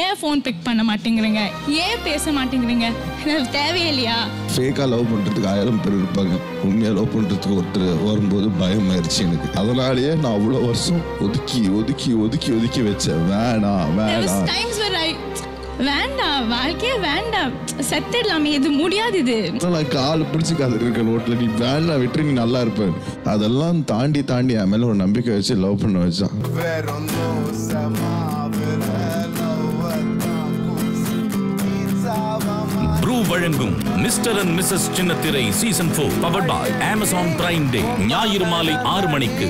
ஏன் phone big பண்ண மாட்டேங்கிறீங்க? ஏன் பேச மாட்டேங்கிறீங்க? தேவையில்லையா? ஃபேக்காக லவ் பண்ணுறதுக்கு ஆயிரம் பேர் இருப்பாங்க. உண்மையாக லவ் பண்ணுறதுக்கு ஒருத்தர் வரும்போது பயம் ஆயிடுச்சு எனக்கு. அதனாலேயே நான் அவ்வளோ வருஷம் ஒதுக்கி ஒதுக்கி ஒதுக்கி ஒதுக்கி வச்சேன். வேணாம் வேணாம் வேண்டாம் வாழ்க்கையே வேண்டாம் செத்துடலாமே இது முடியாது இது. நான் கால் பிடிச்சி காத்துட்டு இருக்கேன் ரோட்டில் நீ வேண்டாம் விட்டு நீ நல்லா இருப்ப. அதெல்லாம் தாண்டி தாண்டி என் மேலே ஒரு நம்பிக்கை வச்சு லவ் பண்ண வச்சான். வழங்கும் மிஸ்டர் அண்ட் மிஸ்ஸஸ் சின்னத்திரை season four powered by Amazon Prime day ஞாயிறு மாலை ஆறு மணிக்கு.